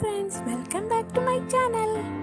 Friends, welcome back to my channel.